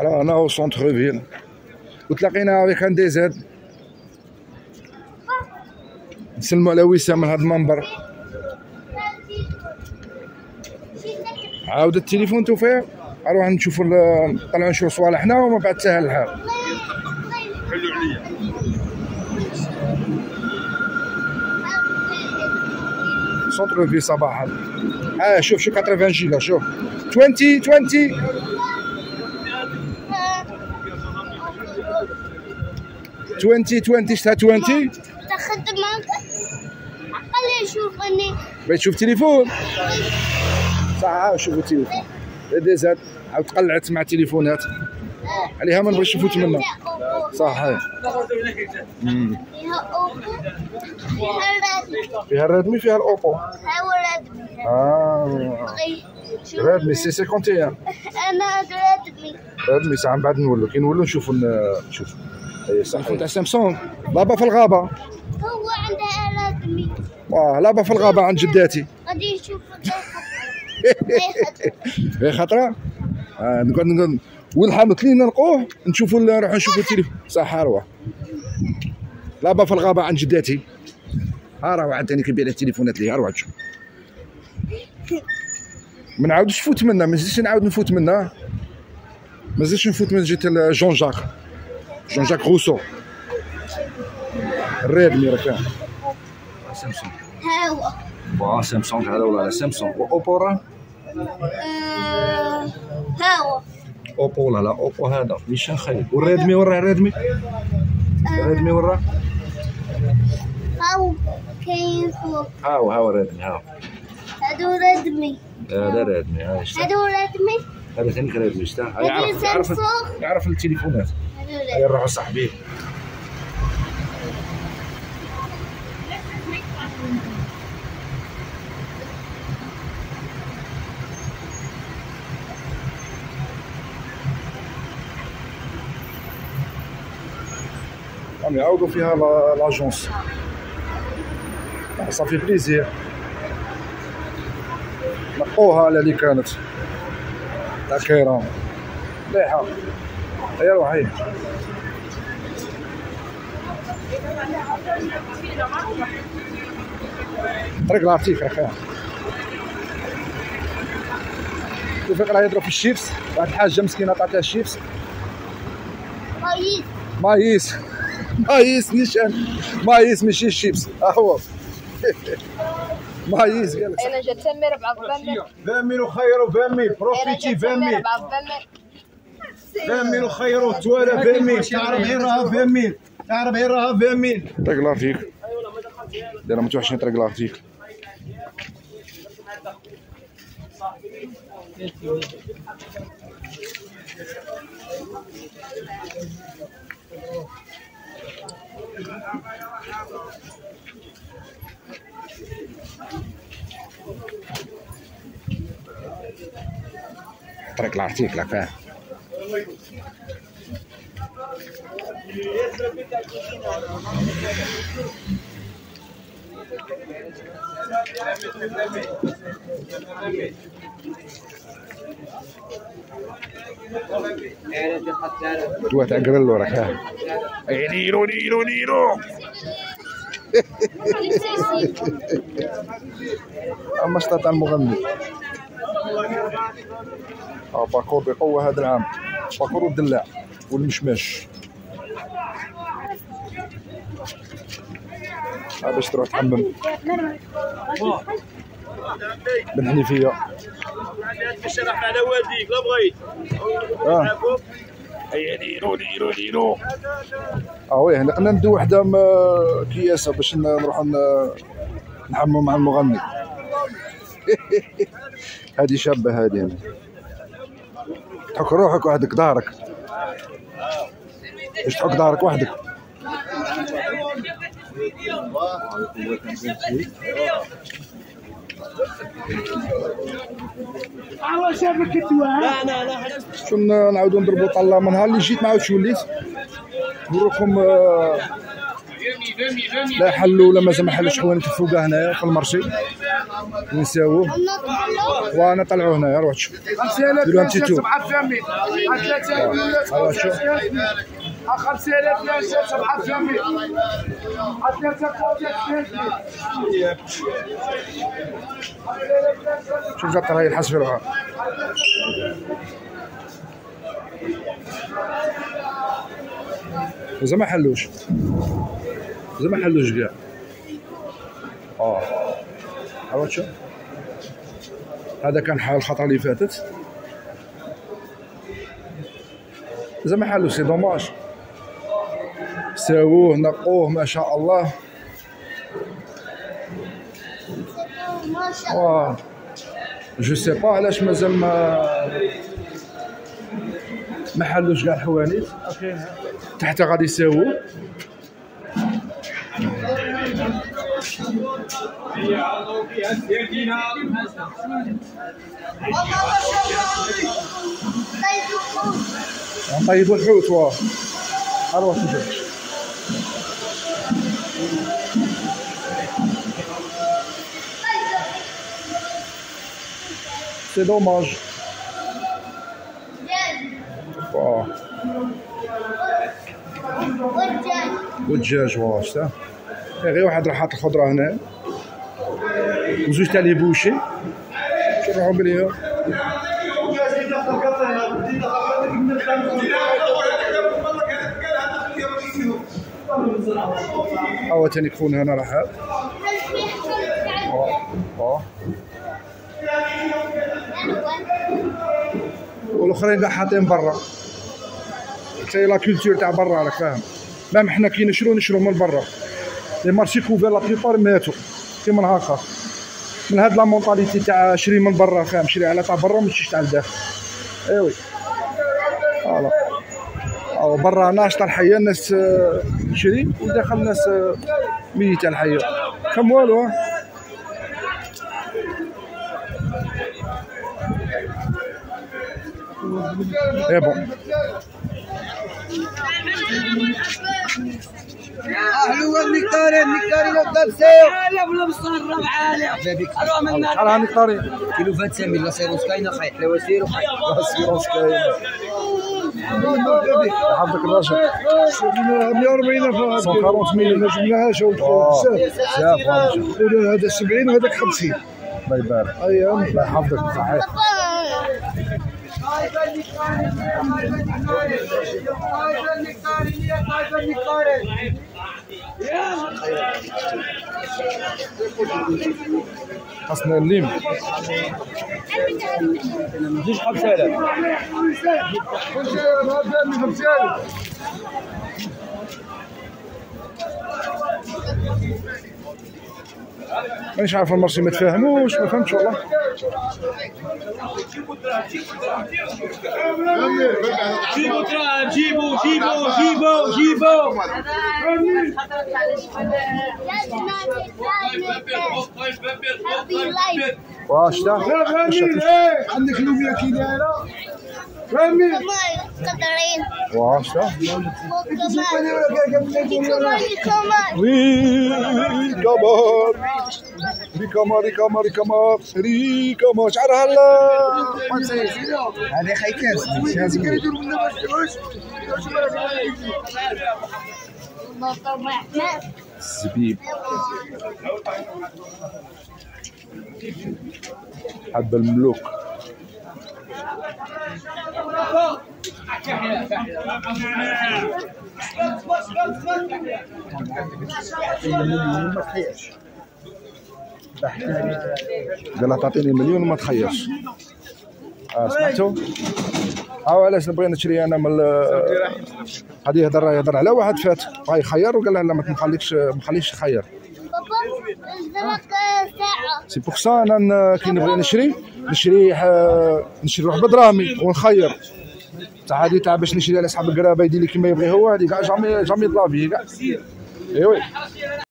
رانا au centre-ville وتلاقينا avec un DZ نسلموا على وسام من هذا المنبر. عاود التليفون توفيق أروح نشوفوا نطلعوا نشوفوا صوالحنا ومن بعد سهل الحال. حلو عليا centre-ville صباحا آه شوف شوف 80 جيجا شوف. 20 20 20 20 شتا 20 تخدمك أقل يشوفني. بغيت تشوف تليفون صح عاود شوف التليفون. دي زاد عاود تقلعت مع التليفونات. عليها ما نبغيش نفوت منها. صح. فيها اوبو فيها رادمي فيها الريدمي فيها الأوبو. ها رادمي آه. ريدمي سي 51 أنا رادمي ريدمي ساعة من بعد نولو. كي نولو نشوفو نشوف اي تاع سامسونج بابا في الغابة. هو عنده رادمي واه لابا في الغابة عند جداتي. غادي يشوف غير خطرة. آه نقعد نقعد وين حانوت لينا نلقوه نشوفوا نروحوا نشوفوا التليفون صح أروح là-bas في الغابة عند جداتي. ها راه ثاني كيبيع التليفونات ليه؟ أروح تشوف. ما نعاودش نفوت منها ما نزيدش نعاود نفوت منها ما نزيدش نفوت من جهة ال- Jean-Jacques. Jean-Jacques Rousseau ال Redmi راه كان سامسونج ها هو واه سامسونج هذا ولا لا Samsung و Oppo راه ها هو Oppo لا لا Oppo هذا نيشان خير وال Redmi وين راه Redmi الريدمي وين راه ها هو كاين فوق ها هو ها هو ريدمي ها هو. هادو رادمي هذا ريدمي. هادو رادمي هذا ثاني ريدمي شتا يعرف يعرف سامسونج يعرف التليفونات هادو هيا رادمي نروحوا صاحبي. راهم يعاودوا فيها l'- l'agence. ça fait plaisir نقوها على اللي كانت. تاع كيران مليحه هيا روح هيا طريق لطيف يا أخي. توفيق راه يضرب في الشيبس. واحد الحاجة مسكينة عطاتها الشيبس. طيب مايس. مايس نيشان مايس ماشي الشيبس. ها هو. مايس قال لك. أنا جات ربعة بامي 20 ميل وخيروا 20 ميل أنا بروفيتي جات 20 تمي ميل ربعة بامي 20 ميل وخيروا التوالى 20 ميل تعرف غير راها 20 ميل تعرف غير راها 20 ميل طريق لطيف دايره متوحشين طريق لطيف طريق لطيف لا فاهم راك ها أي نيرو نيرو نيرو اما استطاع المغني باكور بقوة هذا العام باكور والدلاع والمشماش باش تروح تحمم. بن حنيفية شرح على والديك لا بغيت آه. اي نيرو نيرو نيرو آه وي هنا قلنا ندو وحدة كياسه باش ن- نروحو ن- نحمو مع المغني. هادي شابة هادي. تحك روحك وحدك ظهرك باش تحك ظهرك وحدك. شو ن- نعاودو نضربو من نهار اللي جيت ما عاودش وليت نوريكم آه، لا حلوا ولا مازال ما حلوش حوانت الفوقه هنايا في المرشي ونطلعوا وأنا طلعوا هنايا روح شوف ديروا انت تو هذا شوف 5000 فلاشة 7 فمي شوف جات راهي الحس في روحها مازال ما حلوش مازال ما حلوش كاع آه عرفت شو هذا كان حال الخطره اللي فاتت مازال ما حلوش سي دوماج ساووه نقوه ما شاء الله. ما شاء الله. واه je sais pas علاش مازال ما ما حلوش كاع الحوانيت. تحت غادي يساووه نطيبوا الحوت. واه أروح سي دوماج واه والدجاج واه شتا غير واحد راح حاط الخضره هنا وزوج تاع لي بوشي شوفوا بليها هو تاني كفون هنا راح. آه والاخرين كاع حاطين برا. حتى la culture تاع برا راك فاهم. مام حنا كي نشرو نشرو من برا. les marchés couverts la plupart ماتوا. كيما هكا. من هاد la mentalité تاع شري من برا فاهم. شري على تاع برا ماشي تاع الداخل ايوي فوالا. أو برا ناشطه الحيه الناس آه، تشري وداخل الناس آه، ميته الحيه كم والو؟ ها. إيه بون. أهلا النكتاري النكتاري لو دابسيو شحال هاني طاري كيلو 25 لا سيروس كاينة خايح لا وسير وخايح سيروس كاين حظك الرجل 140 140 مليون ما جبناهاش بزاف بزاف هذا 70 وهذاك 50 الله يبارك أيام الله يحفظك صحيح خاصنا الليم زوج 5000 مانيش عارف المرسي ما تفاهموش ما فهمتش والله. جيبوا دراهم جيبوا جيبوا جيبوا جيبوا واش تا؟ عندك لوبيا كي دايرة؟ فهمي قدرين. هلا هذه الزبيب حب الملوك. قال لها تعطيني مليون وما تخيرش. آه سمعتوا ها علاش بغينا نشري أنا من غادي يهضر يهضر على واحد فات. بغا يخير وقال لها لا ما نخليكش ما الزرق ساعة سي بوغ سا أنا كي نبغي نشري نشري نشري روح بدراهمي ونخير تاع هذه تاع باش نشري على صحاب القرابة يدير لي كيما يبغي هو هذه كاع جامي جامي دلافي كاع. ايوي